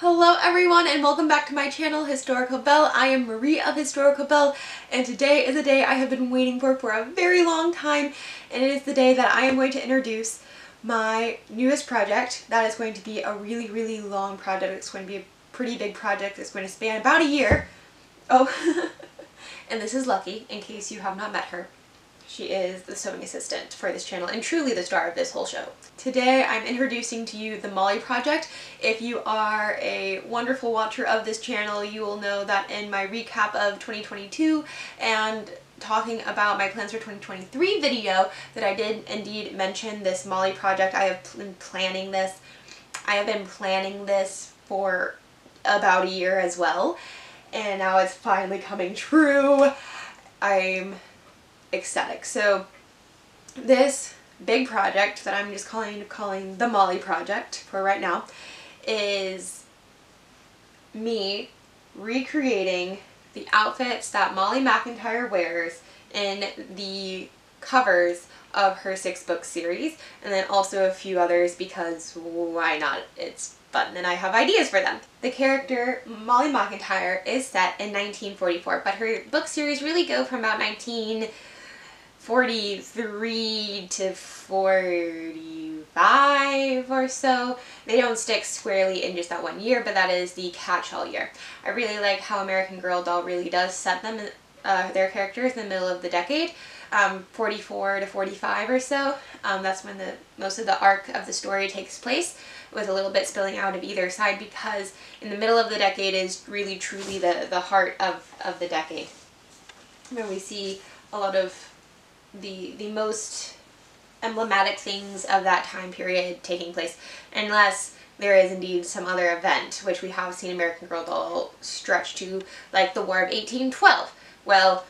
Hello everyone and welcome back to my channel Historical Belle. I am Marie of Historical Belle and today is a day I have been waiting for for a very long time and it is the day that I am going to introduce my newest project. That is going to be a really really long project. It's going to be a pretty big project. It's going to span about a year. Oh, and this is Lucky in case you have not met her. She is the sewing assistant for this channel and truly the star of this whole show. Today I'm introducing to you the Molly Project. If you are a wonderful watcher of this channel, you will know that in my recap of 2022 and talking about my plans for 2023 video that I did indeed mention this Molly project. I have been planning this. I have been planning this for about a year as well and now it's finally coming true. I'm ecstatic. So this big project that I'm just calling calling the Molly project for right now is me recreating the outfits that Molly McIntire wears in the covers of her six book series and then also a few others because why not? It's fun and I have ideas for them. The character Molly McIntire is set in 1944 but her book series really go from about 19 43 to 45 or so. They don't stick squarely in just that one year, but that is the catch-all year. I really like how American Girl Doll really does set them, uh, their characters in the middle of the decade. Um, 44 to 45 or so. Um, that's when the most of the arc of the story takes place with a little bit spilling out of either side because in the middle of the decade is really truly the, the heart of, of the decade. Where we see a lot of the the most emblematic things of that time period taking place unless there is indeed some other event which we have seen American Girl doll stretch to like the War of 1812. Well,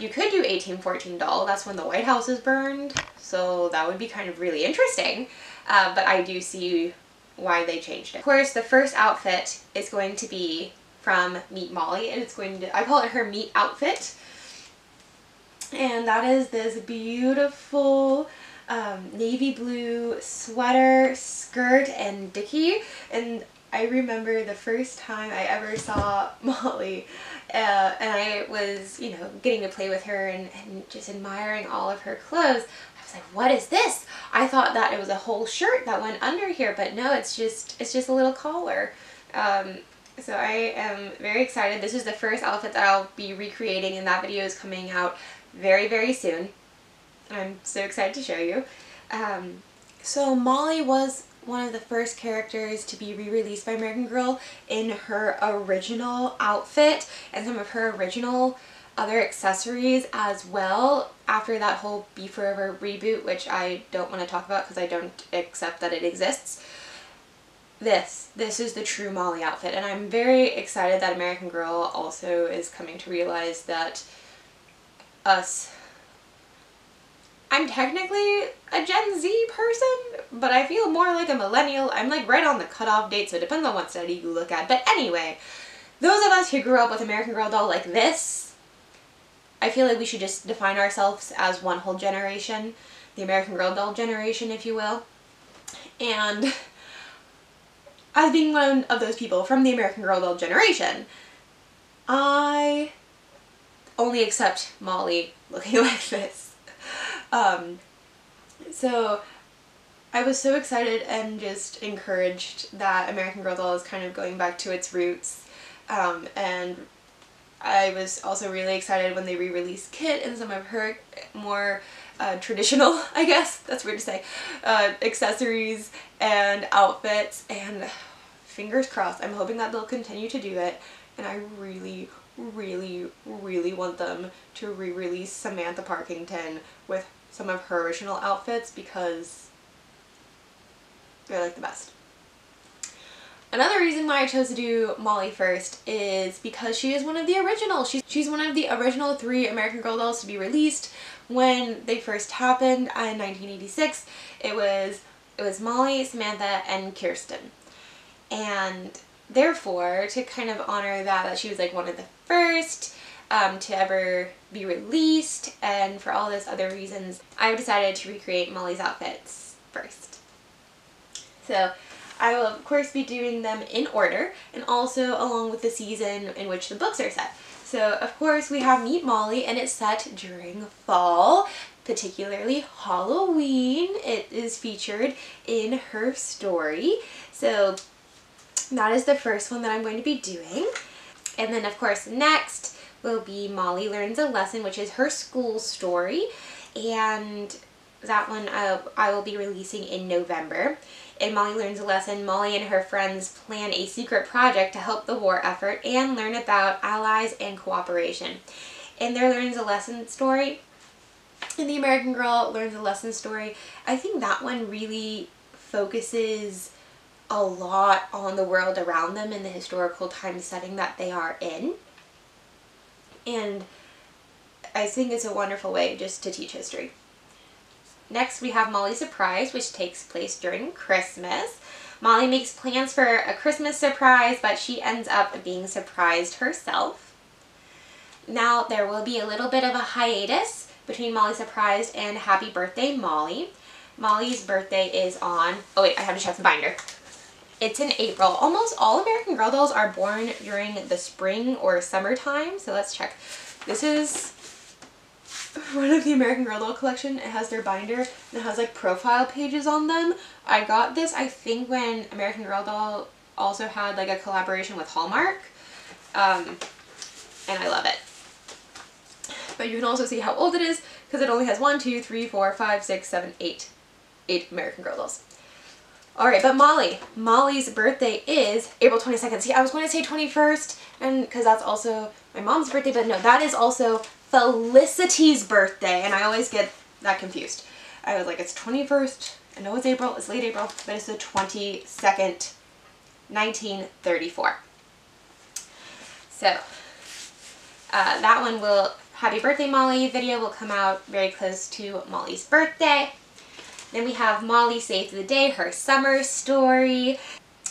you could do 1814 doll, that's when the White House is burned, so that would be kind of really interesting, uh, but I do see why they changed it. Of course, the first outfit is going to be from Meet Molly, and it's going to, I call it her meet outfit, and that is this beautiful um, navy blue sweater, skirt, and dicky. And I remember the first time I ever saw Molly uh, and I was, you know, getting to play with her and, and just admiring all of her clothes. I was like, what is this? I thought that it was a whole shirt that went under here, but no, it's just, it's just a little collar. Um, so I am very excited. This is the first outfit that I'll be recreating and that video is coming out very, very soon. I'm so excited to show you. Um, so Molly was one of the first characters to be re-released by American Girl in her original outfit and some of her original other accessories as well after that whole BeForever reboot, which I don't want to talk about because I don't accept that it exists. This, this is the true Molly outfit and I'm very excited that American Girl also is coming to realize that us. I'm technically a Gen Z person, but I feel more like a millennial. I'm like right on the cutoff date, so it depends on what study you look at. But anyway, those of us who grew up with American Girl doll like this, I feel like we should just define ourselves as one whole generation, the American Girl doll generation, if you will. And as being one of those people from the American Girl doll generation, I only accept Molly looking like this. Um, so I was so excited and just encouraged that American Girl Doll is kind of going back to its roots. Um, and I was also really excited when they re-released Kit and some of her more uh, traditional, I guess, that's weird to say, uh, accessories and outfits and fingers crossed. I'm hoping that they'll continue to do it and I really, really, really want them to re-release Samantha Parkington with some of her original outfits because they're like the best. Another reason why I chose to do Molly first is because she is one of the original. She's, she's one of the original three American Girl dolls to be released when they first happened in 1986. It was, it was Molly, Samantha, and Kirsten. And therefore, to kind of honor that, that she was like one of the first um, to ever be released, and for all those other reasons, I've decided to recreate Molly's outfits first. So I will of course be doing them in order and also along with the season in which the books are set. So of course we have Meet Molly and it's set during fall, particularly Halloween. It is featured in her story. So that is the first one that I'm going to be doing. And then of course next will be Molly Learns a Lesson, which is her school story. And that one uh, I will be releasing in November. In Molly Learns a Lesson, Molly and her friends plan a secret project to help the war effort and learn about allies and cooperation. In their Learns a Lesson story, in The American Girl Learns a Lesson story, I think that one really focuses a lot on the world around them in the historical time setting that they are in. And I think it's a wonderful way just to teach history. Next we have Molly Surprise, which takes place during Christmas. Molly makes plans for a Christmas surprise, but she ends up being surprised herself. Now there will be a little bit of a hiatus between Molly Surprised and Happy Birthday Molly. Molly's birthday is on, oh wait, I have to check the binder. It's in April. Almost all American Girl dolls are born during the spring or summertime, so let's check. This is one of the American Girl doll collection. It has their binder and it has like profile pages on them. I got this I think when American Girl doll also had like a collaboration with Hallmark. Um, and I love it. But you can also see how old it is because it only has one, two, three, four, five, six, seven, eight, eight American Girl dolls. Alright, but Molly. Molly's birthday is April 22nd. See, I was going to say 21st, and because that's also my mom's birthday, but no, that is also Felicity's birthday, and I always get that confused. I was like, it's 21st. I know it's April, it's late April, but it's the 22nd, 1934. So, uh, that one will, Happy Birthday Molly video will come out very close to Molly's birthday. Then we have Molly Saves the Day, her summer story.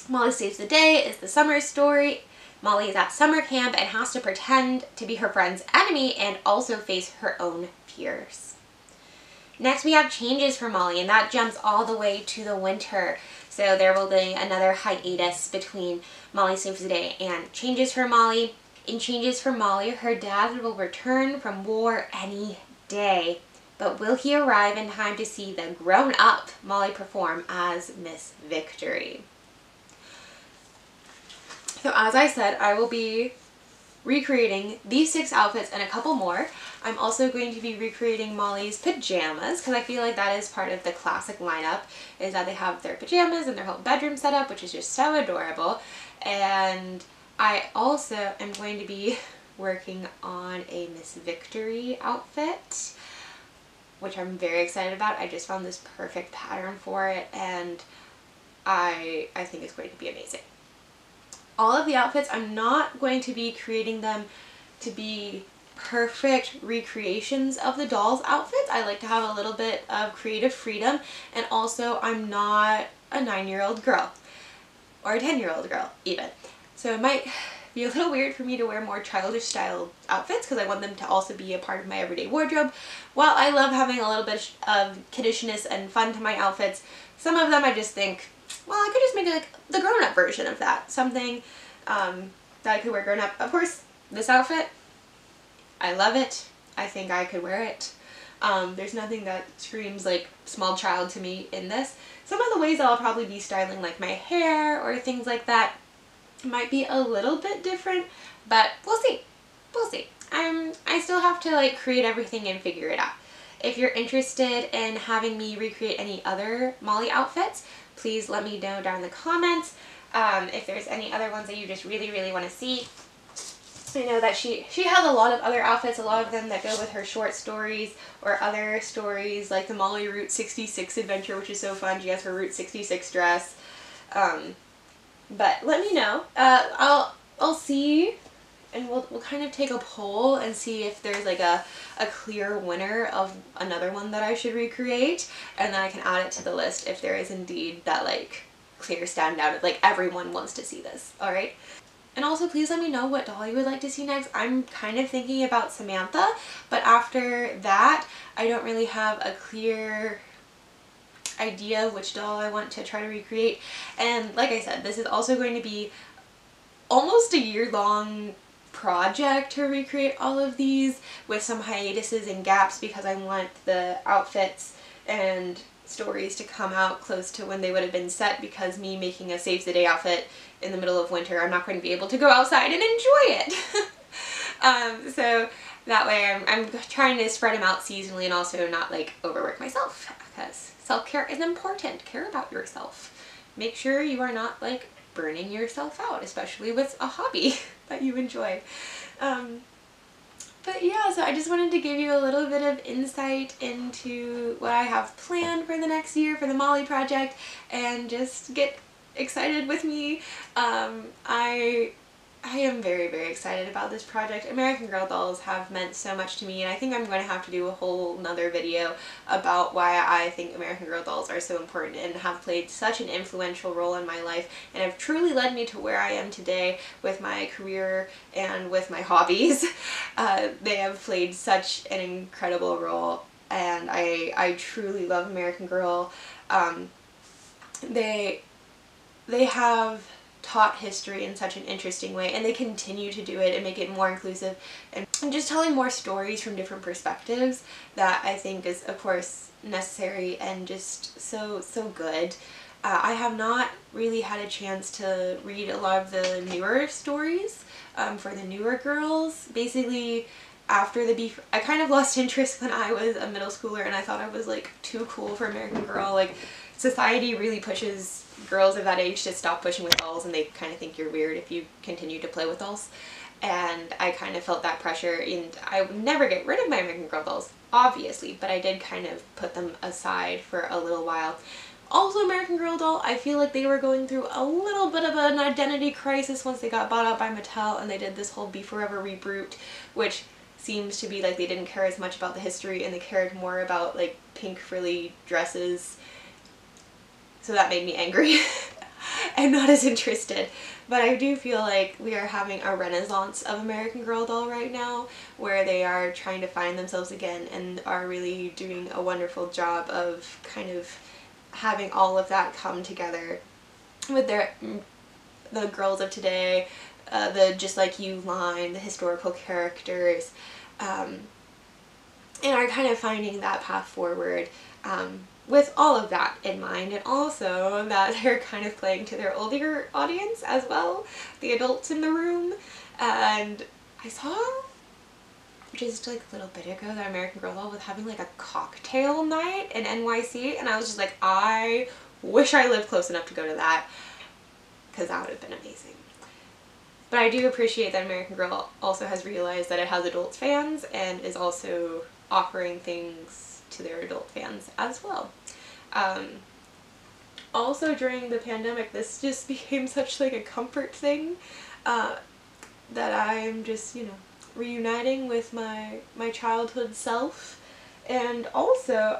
Molly Saves the Day is the summer story. Molly is at summer camp and has to pretend to be her friend's enemy and also face her own fears. Next we have changes for Molly and that jumps all the way to the winter. So there will be another hiatus between Molly Saves the Day and changes for Molly. In changes for Molly, her dad will return from war any day. But will he arrive in time to see the grown-up Molly perform as Miss Victory? So as I said, I will be recreating these six outfits and a couple more. I'm also going to be recreating Molly's pajamas because I feel like that is part of the classic lineup is that they have their pajamas and their whole bedroom setup which is just so adorable and I also am going to be working on a Miss Victory outfit which I'm very excited about. I just found this perfect pattern for it and I, I think it's going to be amazing. All of the outfits, I'm not going to be creating them to be perfect recreations of the doll's outfits. I like to have a little bit of creative freedom and also I'm not a nine-year-old girl or a 10-year-old girl even. So it might be a little weird for me to wear more childish style outfits because I want them to also be a part of my everyday wardrobe. While I love having a little bit of kiddishness and fun to my outfits, some of them I just think, well, I could just make like the grown-up version of that. Something um, that I could wear grown up. Of course, this outfit, I love it. I think I could wear it. Um, there's nothing that screams like small child to me in this. Some of the ways I'll probably be styling like my hair or things like that might be a little bit different, but we'll see. We'll see. I'm, I still have to like create everything and figure it out. If you're interested in having me recreate any other Molly outfits, please let me know down in the comments. Um, if there's any other ones that you just really, really want to see. I know that she, she has a lot of other outfits, a lot of them that go with her short stories or other stories like the Molly Route 66 adventure, which is so fun. She has her Route 66 dress. Um, but let me know. Uh, I'll I'll see and we'll, we'll kind of take a poll and see if there's like a, a clear winner of another one that I should recreate and then I can add it to the list if there is indeed that like clear standout of like everyone wants to see this. Alright and also please let me know what doll you would like to see next. I'm kind of thinking about Samantha but after that I don't really have a clear idea which doll I want to try to recreate. And like I said, this is also going to be almost a year long project to recreate all of these with some hiatuses and gaps because I want the outfits and stories to come out close to when they would have been set because me making a save the Day outfit in the middle of winter, I'm not going to be able to go outside and enjoy it. um, so that way I'm, I'm trying to spread them out seasonally and also not like overwork myself because self-care is important. Care about yourself. Make sure you are not like burning yourself out, especially with a hobby that you enjoy. Um, but yeah, so I just wanted to give you a little bit of insight into what I have planned for the next year for the Molly project and just get excited with me. Um, I I am very, very excited about this project. American Girl dolls have meant so much to me and I think I'm going to have to do a whole nother video about why I think American Girl dolls are so important and have played such an influential role in my life and have truly led me to where I am today with my career and with my hobbies. Uh, they have played such an incredible role and I, I truly love American Girl. Um, they, they have taught history in such an interesting way and they continue to do it and make it more inclusive and, just telling more stories from different perspectives that I think is of course necessary and just so so good. Uh, I have not really had a chance to read a lot of the newer stories um, for the newer girls. Basically after the beef, I kind of lost interest when I was a middle schooler and I thought I was like too cool for American Girl. Like society really pushes girls of that age to stop pushing with dolls and they kind of think you're weird if you continue to play with dolls. And I kind of felt that pressure and I would never get rid of my American Girl dolls, obviously, but I did kind of put them aside for a little while. Also American Girl doll, I feel like they were going through a little bit of an identity crisis once they got bought out by Mattel and they did this whole BeForever reboot, which seems to be like they didn't care as much about the history and they cared more about like pink frilly dresses so that made me angry and not as interested. But I do feel like we are having a renaissance of American Girl doll right now where they are trying to find themselves again and are really doing a wonderful job of kind of having all of that come together with their the girls of today, uh, the Just Like You line, the historical characters, um, and are kind of finding that path forward. Um, with all of that in mind and also that they're kind of playing to their older audience as well, the adults in the room. And I saw just like a little bit ago that American Girl was having like a cocktail night in NYC and I was just like I wish I lived close enough to go to that because that would have been amazing. But I do appreciate that American Girl also has realized that it has adult fans and is also offering things to their adult fans as well. Um, also during the pandemic this just became such like a comfort thing uh, that I'm just you know reuniting with my my childhood self. And also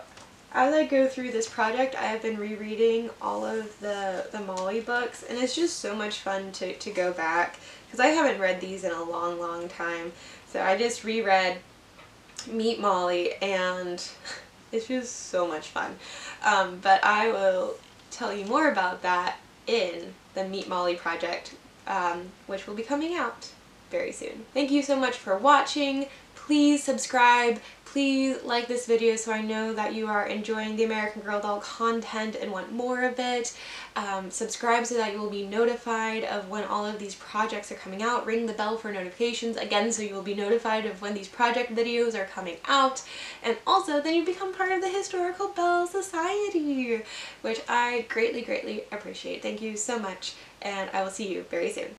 as I go through this project I have been rereading all of the the Molly books and it's just so much fun to, to go back because I haven't read these in a long long time. So I just reread Meet Molly and it's just so much fun. Um, but I will tell you more about that in the Meet Molly project, um, which will be coming out very soon. Thank you so much for watching. Please subscribe. Please like this video so I know that you are enjoying the American Girl doll content and want more of it. Um, subscribe so that you will be notified of when all of these projects are coming out. Ring the bell for notifications again so you will be notified of when these project videos are coming out. And also then you become part of the Historical Belle Society, which I greatly, greatly appreciate. Thank you so much and I will see you very soon.